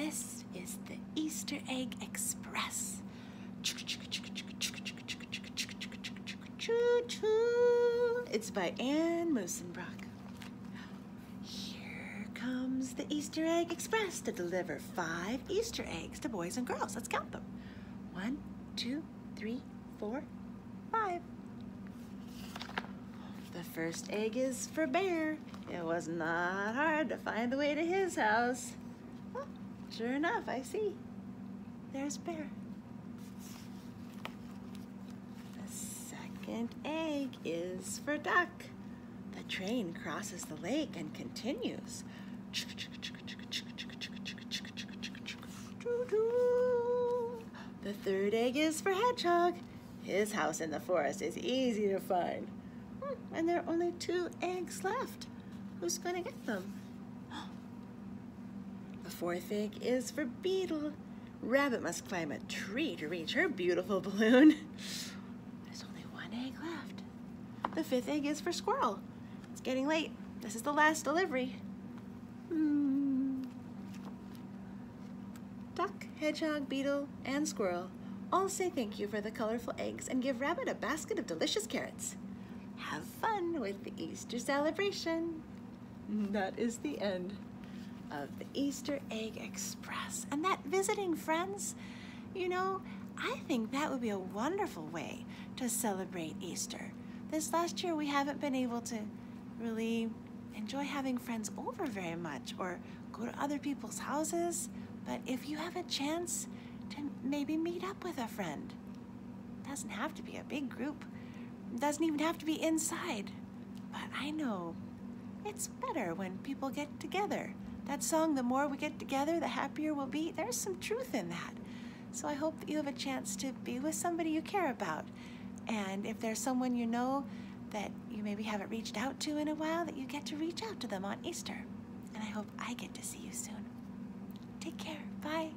This is the Easter Egg Express. It's by Anne Moosenbrock. Here comes the Easter Egg Express to deliver five Easter eggs to boys and girls. Let's count them. One, two, three, four, five. The first egg is for Bear. It was not hard to find the way to his house. Sure enough, I see. There's Bear. The second egg is for Duck. The train crosses the lake and continues. The third egg is for Hedgehog. His house in the forest is easy to find. Hmm, and there are only two eggs left. Who's going to get them? The fourth egg is for Beetle. Rabbit must climb a tree to reach her beautiful balloon. There's only one egg left. The fifth egg is for Squirrel. It's getting late. This is the last delivery. Hmm. Duck, Hedgehog, Beetle, and Squirrel all say thank you for the colorful eggs and give Rabbit a basket of delicious carrots. Have fun with the Easter celebration. That is the end of the Easter Egg Express. And that visiting friends, you know, I think that would be a wonderful way to celebrate Easter. This last year we haven't been able to really enjoy having friends over very much or go to other people's houses. But if you have a chance to maybe meet up with a friend, it doesn't have to be a big group, it doesn't even have to be inside. But I know it's better when people get together. That song, The More We Get Together, the Happier We'll Be, there's some truth in that. So I hope that you have a chance to be with somebody you care about. And if there's someone you know that you maybe haven't reached out to in a while, that you get to reach out to them on Easter. And I hope I get to see you soon. Take care. Bye.